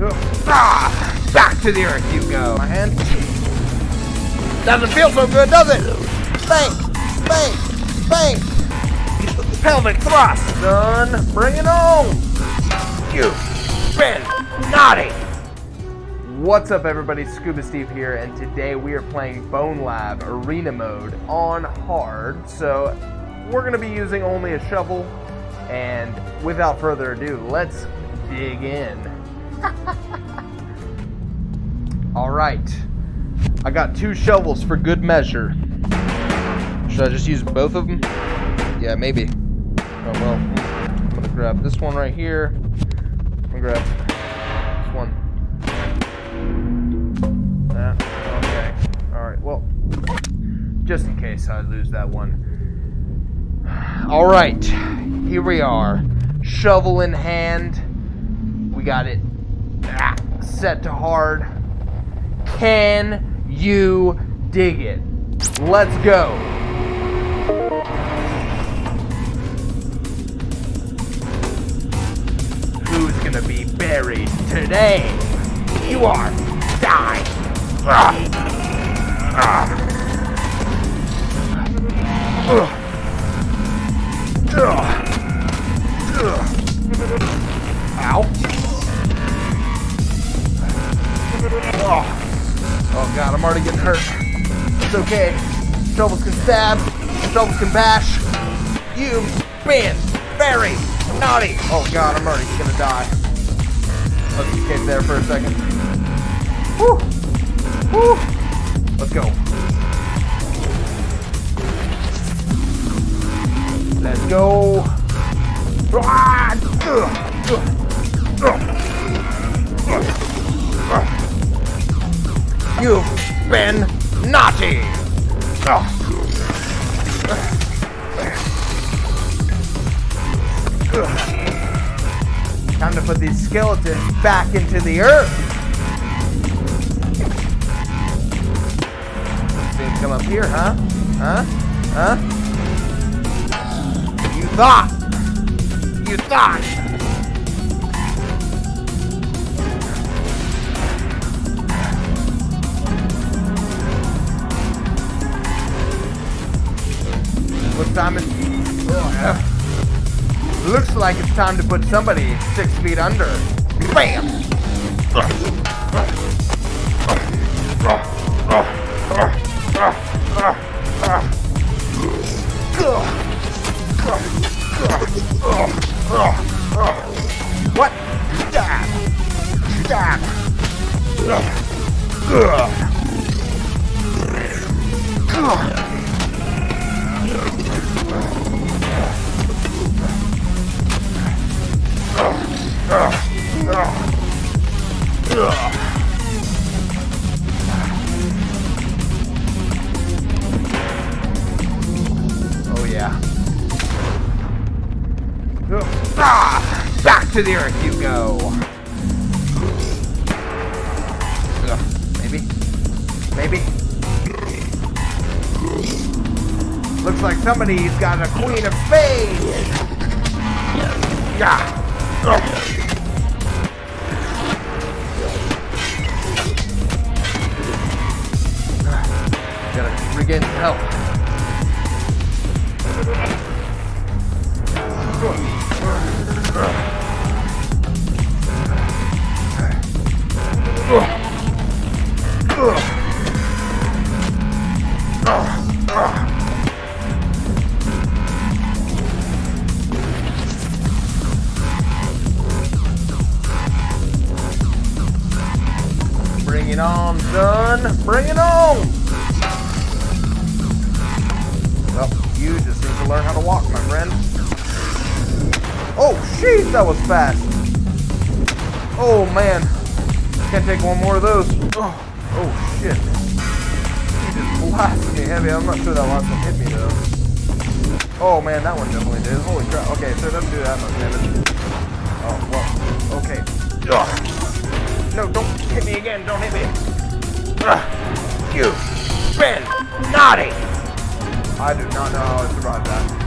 Ah, back to the earth you go. My hand. Doesn't feel so good, does it? Spank, spank, spank. Pelvic thrust. Done. bring it on. You've been naughty. What's up everybody, Scuba Steve here, and today we are playing Bone Lab Arena Mode on hard. So we're gonna be using only a shovel, and without further ado, let's dig in. All right, I got two shovels for good measure. Should I just use both of them? Yeah, maybe. Oh well, I'm gonna grab this one right here. I'm gonna grab this one. That, okay. All right. Well, just in case I lose that one. All right, here we are, shovel in hand. We got it ah, set to hard. Can you dig it? Let's go. Who's gonna be buried today? You are. Die. Ah. Ah. Ugh. Ugh. Ugh. It's okay. Shovels can stab. Shovels can bash. You've been very naughty. Oh god, I'm already gonna die. Let's escape there for a second. Woo! Woo! Let's go. Let's go. Ah! You've been naughty. Ugh. Ugh. Time to put these skeletons back into the earth. See him come up here, huh? Huh? Huh? You thought. You thought. Time is? Oh, yeah. Looks like it's time to put somebody six feet under. Bam! What? Stab! Stab! Oh Ah! Back to the earth you go. Ugh, Maybe. Maybe. Looks like somebody's got a queen of spades. Yeah. Gotta regain health. Friend. Oh, jeez, that was fast. Oh, man. Can't take one more of those. Oh, oh shit. He just blasted me heavy. I'm not sure that last one hit me, though. Oh, man, that one definitely did. Holy crap. Okay, so it doesn't do that much damage. Oh, well, okay. Ugh. No, don't hit me again. Don't hit me. Ugh. You've been naughty. I do not know how I survived that.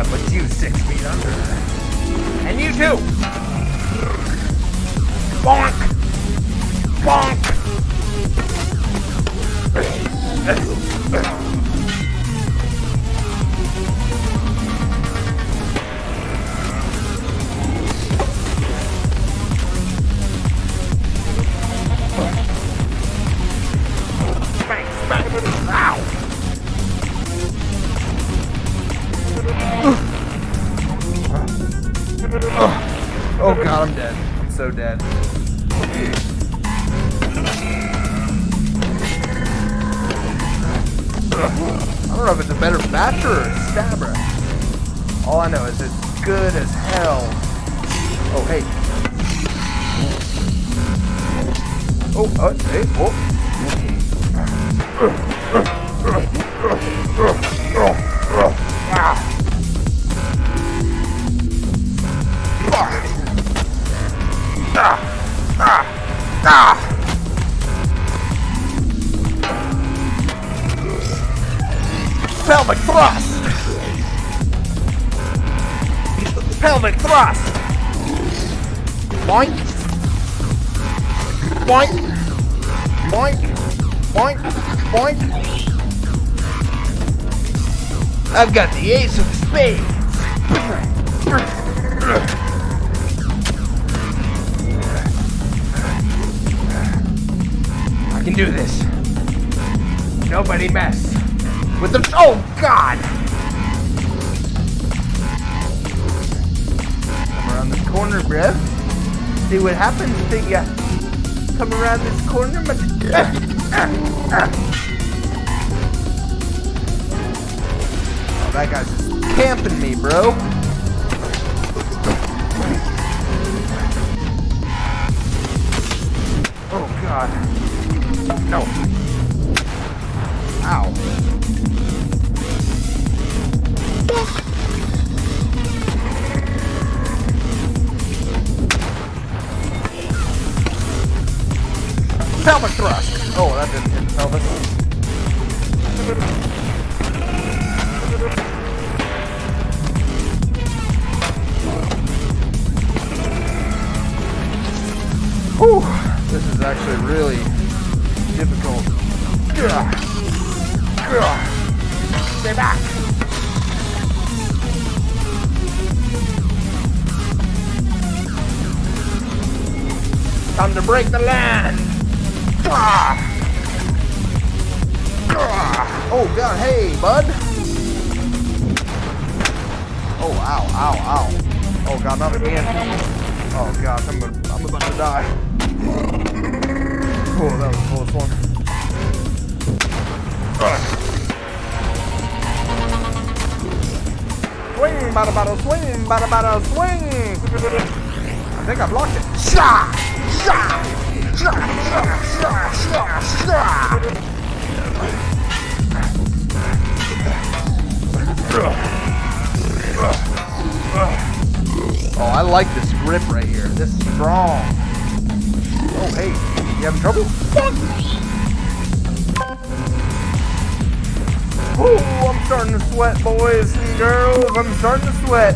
up put you six feet under. And you too! Bonk! Bonk! God, I'm dead. I'm so dead. I don't know if it's a better Basher or a Stabber. All I know is it's good as hell. Oh, hey. Oh, uh, hey, oh. Boink! Boink! Boink! Boink! I've got the ace of spades! I can do this. Nobody mess with the. Oh God! Come around this corner, bruh. See what happens to ya. Come around this corner, but. Oh, that guy's just camping me, bro. Oh God. No. Ow. Pelvic thrust. Oh, that didn't hit the pelvis. Whew. This is actually really difficult. Ugh. Ugh. Stay back. Time to break the land. Oh god, hey, bud. Oh, ow, ow, ow. Oh god, not again. Oh god, I'm, gonna, I'm about to die. Oh, that was a close one. Swing, bada bada swing, bada bada swing. I think I blocked it. Shah! Shah! Oh, I like this grip right here. This is strong. Oh, hey, you having trouble? Oh, I'm starting to sweat, boys and girls. I'm starting to sweat.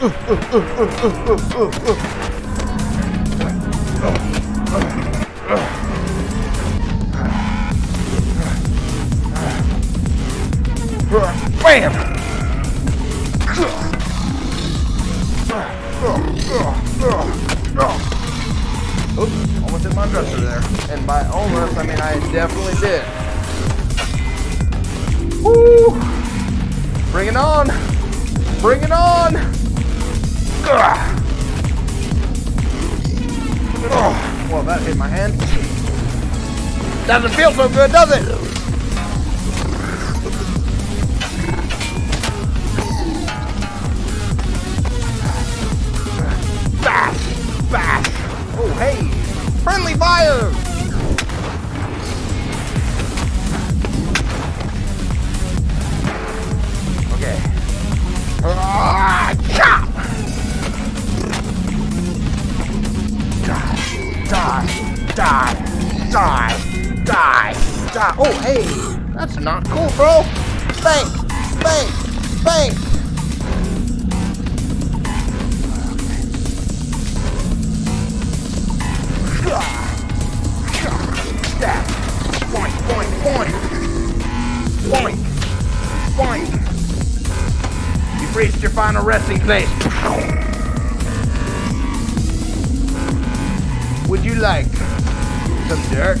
Bam! Oops, almost hit my dresser there. And by almost, I mean I definitely did. Woo! Bring it on! Bring it on! Well, that hit my hand. Doesn't feel so good, does it? Not cool, bro. Spank, spank, spank. Stab. Boink. You've reached your final resting place. Would you like some dirt?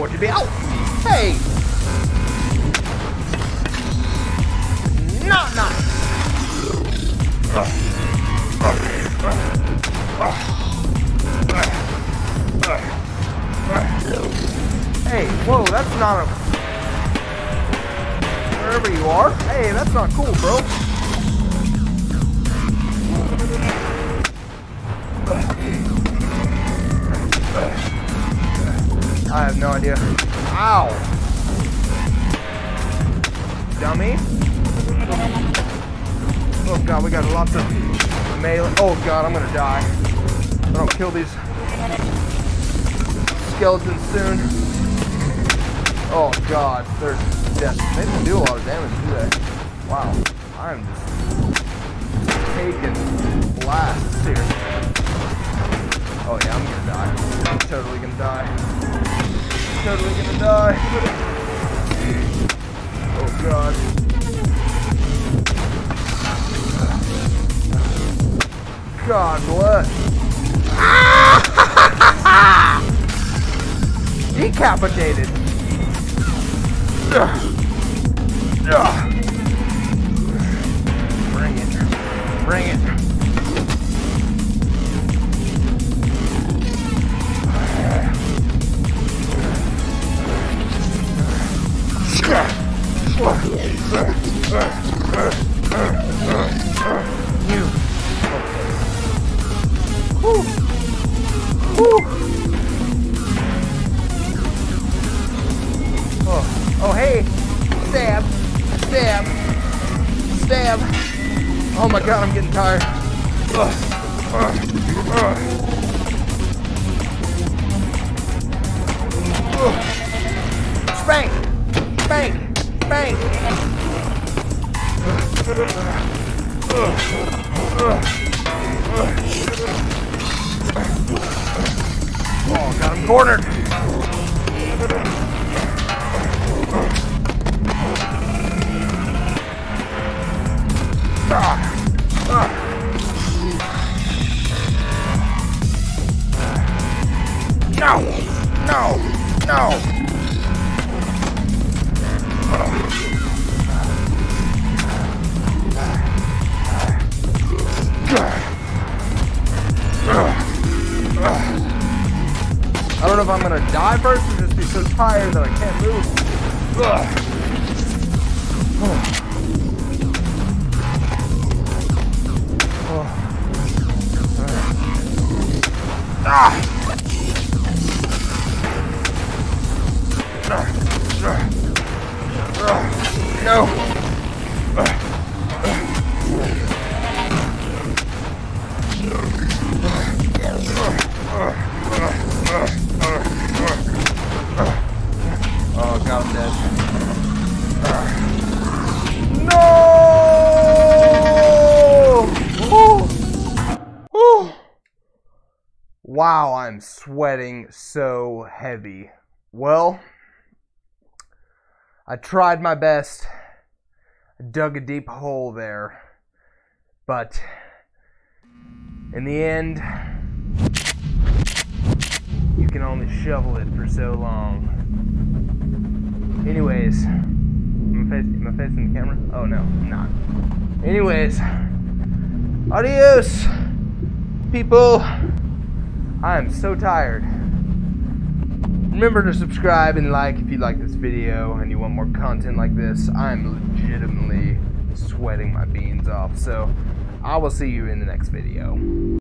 Or to be out? Hey! Not nice. Hey, whoa, that's not a. Wherever you are. Hey, that's not cool, bro. I have no idea. Ow! Dummy. Oh god, we got lots of melee. Oh god, I'm gonna die. I don't kill these skeletons soon. Oh god, they're death. They don't do a lot of damage, do they? Wow, I'm just taking blasts here. Oh yeah, I'm gonna die. I'm totally gonna die. Totally gonna die. Oh god. God bless. Decapitated. Bring it. Bring it. You. Whew. Whew. Oh. oh, hey. Stab. Stab. Stab. Oh my god, I'm getting tired. Spank! Oh, got him cornered. Ah. Ah. No! No! No! I don't know if I'm gonna die first or just be so tired that I can't move. Ugh. Ah! No! Oh god, I'm dead. No! Woo! Woo! Wow, I'm sweating so heavy. Well, I tried my best. I dug a deep hole there. But in the end, you can only shovel it for so long. Anyways, am I, face, am I facing the camera? Oh no, I'm not. Anyways, adios, people. I am so tired. Remember to subscribe and like if you like this video and you want more content like this. I'm legitimately sweating my beans off. So I will see you in the next video.